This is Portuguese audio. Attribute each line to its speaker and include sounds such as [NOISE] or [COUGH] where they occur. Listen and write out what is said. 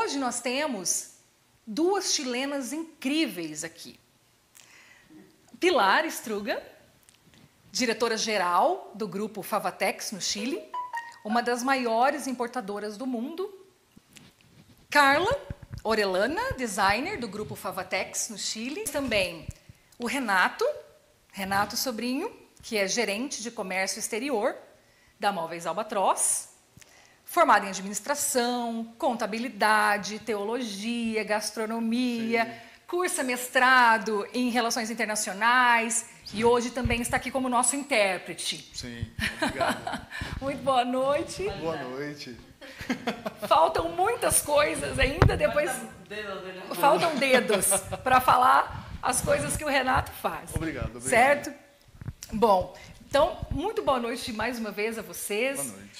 Speaker 1: hoje nós temos duas chilenas incríveis aqui. Pilar Struga, diretora-geral do grupo Favatex no Chile, uma das maiores importadoras do mundo. Carla Orelana, designer do grupo Favatex no Chile. Também o Renato, Renato Sobrinho, que é gerente de comércio exterior da Móveis Albatroz, formado em administração, contabilidade, teologia, gastronomia, Sim. cursa mestrado em relações internacionais e hoje também está aqui como nosso intérprete.
Speaker 2: Sim, obrigado. [LAUGHS]
Speaker 1: Muito boa noite.
Speaker 2: Boa noite. [LAUGHS]
Speaker 1: Faltam muitas coisas ainda depois. Faltam dedos para falar as coisas que o Renato faz.
Speaker 2: Obrigado, obrigado.
Speaker 1: Certo? Bom, então, muito boa noite mais uma vez a vocês.
Speaker 2: Boa noite.